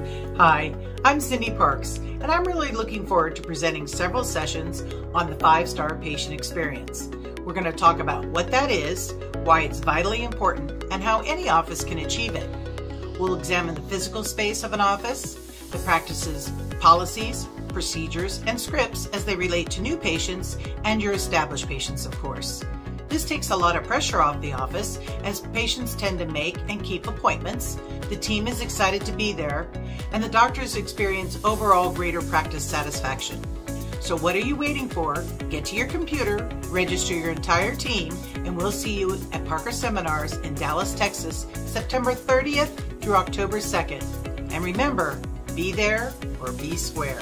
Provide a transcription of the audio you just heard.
Hi, I'm Cindy Parks, and I'm really looking forward to presenting several sessions on the five-star patient experience. We're going to talk about what that is, why it's vitally important, and how any office can achieve it. We'll examine the physical space of an office, the practice's policies, procedures, and scripts as they relate to new patients and your established patients, of course. This takes a lot of pressure off the office as patients tend to make and keep appointments, the team is excited to be there, and the doctors experience overall greater practice satisfaction. So what are you waiting for? Get to your computer, register your entire team, and we'll see you at Parker Seminars in Dallas, Texas, September 30th through October 2nd. And remember, be there or be square.